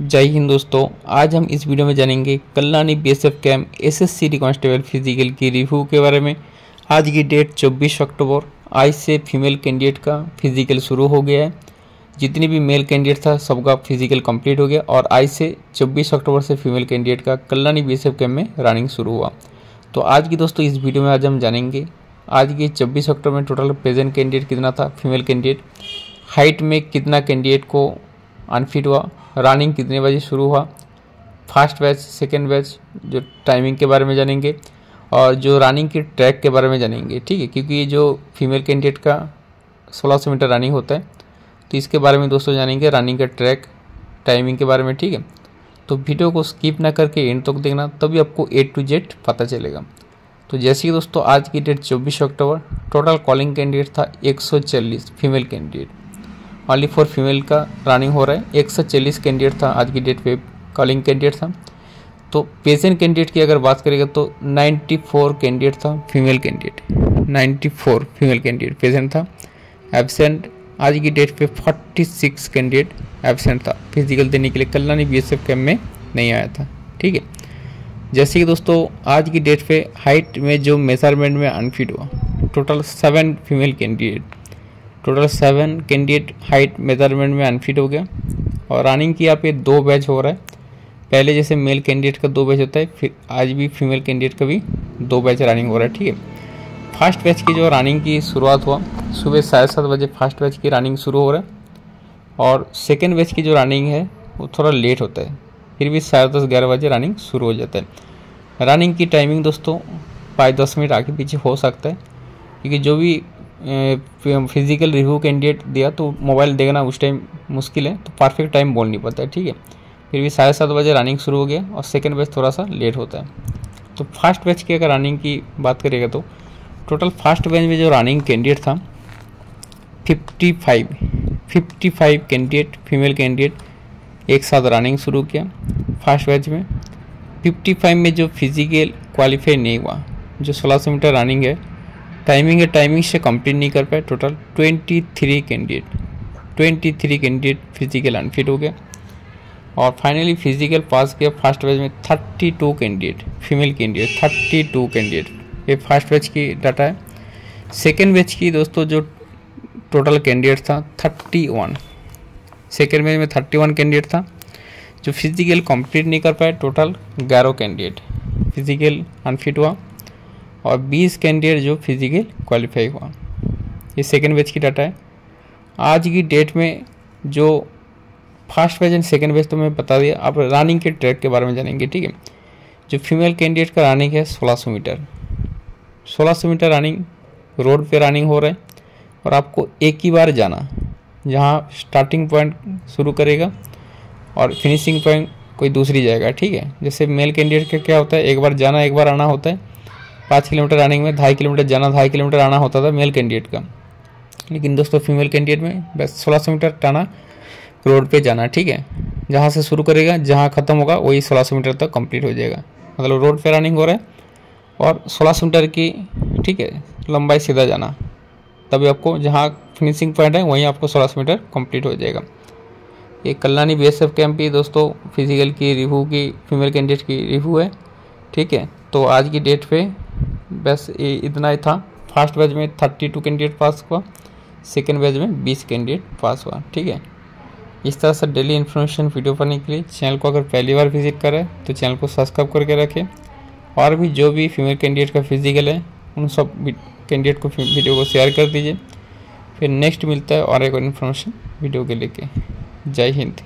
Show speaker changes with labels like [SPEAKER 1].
[SPEAKER 1] जय हिंद दोस्तों, आज हम इस वीडियो में जानेंगे Kalyani BSF camp SSC constable physical की रिव्यू के बारे में। आज की डेट 24 अक्टूबर, आज से फीमेल कैंडिडेट का फ़िज़िकल शुरू हो गया है। जितनी भी मेल कैंडिडेट था, सबका फ़िज़िकल कंप्लीट हो गया और आज से 24 अक्टूबर से फीमेल कैंडिडेट का Kalyani B S F camp में रनिंग शुरू हुआ। तो आज की दोस्तों, इस वीडियो में आज हम जानेंगे आज की छब्बीस अक्टूबर में टोटल प्रेजेंट कैंडिडेट कितना था फीमेल कैंडिडेट हाइट में कितना कैंडिडेट को अनफिट हुआ। रनिंग कितने बजे शुरू हुआ? फ़र्स्ट बैच, सेकेंड बैच, जो टाइमिंग के बारे में जानेंगे और जो रनिंग के ट्रैक के बारे में जानेंगे, ठीक है? क्योंकि ये जो फीमेल कैंडिडेट का 1600 मीटर रनिंग होता है तो इसके बारे में दोस्तों जानेंगे रनिंग का ट्रैक टाइमिंग के बारे में, ठीक है? तो वीडियो को स्किप ना करके एंड तक तो देखना, तभी आपको ए टू जेड पता चलेगा। तो जैसे कि दोस्तों आज की डेट चौबीस अक्टूबर टोटल कॉलिंग कैंडिडेट था 140 female candidate only for female का रनिंग हो रहा है। एक सौ चालीस कैंडिडेट था, आज की डेट पे कॉलिंग कैंडिडेट था। तो पेशेंट कैंडिडेट की अगर बात करेगा तो 94 कैंडिडेट था female candidate 94 female candidate present था। एबसेंट आज की डेट पे 46 कैंडिडेट एबसेंट था। फ़िज़िकल देने के लिए कल्याणी बी एस कैम्प में नहीं आया था। ठीक है? जैसे कि दोस्तों, आज की डेट पे हाइट में जो मेज़रमेंट में अनफिट हुआ total seven female candidate total seven candidate height measurement में अनफिट हो गया। और रनिंग की यहाँ पे दो बैच हो रहा है। पहले जैसे मेल कैंडिडेट का दो बैच होता है, फिर आज भी फीमेल कैंडिडेट का भी दो बैच रनिंग हो रहा है, ठीक है? फ़र्स्ट बैच की जो रनिंग की शुरुआत हुआ, सुबह साढ़े सात बजे फ़र्स्ट बैच की रनिंग शुरू हो रहा है। और सेकेंड बैच की जो रनिंग है, वो थोड़ा लेट होता है। फिर भी साढ़े दस ग्यारह बजे रनिंग शुरू हो जाता है। रनिंग की टाइमिंग दोस्तों, पाँच दस मिनट आगे पीछे हो सकता है। क्योंकि जो भी फ़िज़िकल रिव्यू कैंडिडेट दिया तो मोबाइल देखना उस टाइम मुश्किल है तो परफेक्ट टाइम बोल नहीं पाता है, ठीक है? फिर भी साढ़े सात बजे रनिंग शुरू हो गया और सेकेंड बैच थोड़ा सा लेट होता है। तो फ़र्स्ट बैच की अगर रनिंग की बात करेगा तो टोटल फ़र्स्ट बैच में जो रनिंग कैंडिडेट था fifty five fifty five candidate female candidate एक साथ रनिंग शुरू किया फ़र्स्ट बैच में। फिफ्टी फाइव में जो फ़िज़िकल क्वालिफाई नहीं हुआ, जो सोलह सौ मीटर रनिंग है टाइमिंग है टाइमिंग से कंप्लीट नहीं कर पाए total twenty three candidate twenty three candidate physical unfit हो गया। और फाइनली फ़िज़िकल पास किया फ़र्स्ट बैच में thirty two candidate female candidate thirty two candidate ये फ़र्स्ट बैच की डाटा है। सेकेंड बैच की दोस्तों जो टोटल कैंडिडेट था थर्टी वन सेकेंड बैच में थर्टी वन कैंडिडेट था, जो फ़िज़िकल कंप्लीट नहीं कर पाए टोटल ग्यारह कैंडिडेट फ़िज़िकल अनफिट हुआ। और 20 कैंडिडेट जो फ़िज़िकल क्वालिफाई हुआ। ये सेकेंड बैच की डाटा है। आज की डेट में जो first batch and second batch तो मैं बता दिया। आप रनिंग के ट्रैक के बारे में जानेंगे, ठीक है? जो फीमेल कैंडिडेट का रनिंग है 1600 मीटर। 1600 मीटर रनिंग रोड पे रनिंग हो रहा है और आपको एक ही बार जाना। जहाँ स्टार्टिंग पॉइंट शुरू करेगा और फिनिशिंग पॉइंट कोई दूसरी जाएगा, ठीक है? जैसे मेल कैंडिडेट का क्या होता है? एक बार जाना, एक बार आना होता है। पाँच किलोमीटर रनिंग में, ढाई किलोमीटर जाना, ढाई किलोमीटर आना होता था मेल कैंडिडेट का। लेकिन दोस्तों फीमेल कैंडिडेट में बस सोलह सौ मीटर टाना रोड पे जाना, ठीक है? जहाँ से शुरू करेगा, जहाँ ख़त्म होगा, वही सोलह सौ मीटर तक कंप्लीट हो जाएगा। मतलब रोड पे रनिंग हो रहा है, और सोलह सौ मीटर की, ठीक है, लंबाई सीधा जाना। तभी आपको जहाँ फिनिशिंग पॉइंट है, वहीं आपको सोलह सौ मीटर कंप्लीट हो जाएगा। ये Kalyani B S F camp की दोस्तों फ़िज़िकल की रिव्यू की फीमेल कैंडिडेट की रिव्यू है, ठीक है? तो आज की डेट पे बस ये इतना ही था। फ़र्स्ट बैच में थर्टी टू कैंडिडेट पास हुआ। सेकेंड बैच में बीस कैंडिडेट पास हुआ। ठीक है? इस तरह से डेली इन्फॉर्मेशन वीडियो पाने के लिए चैनल को अगर पहली बार विज़िट करें तो चैनल को सब्सक्राइब करके रखें। और भी जो भी फीमेल कैंडिडेट का फ़िज़िकल है, उन सब कैंडिडेट को वीडियो को शेयर कर दीजिए। फिर नेक्स्ट मिलता है और एक और इन्फॉर्मेशन वीडियो के लेके। जय हिंद।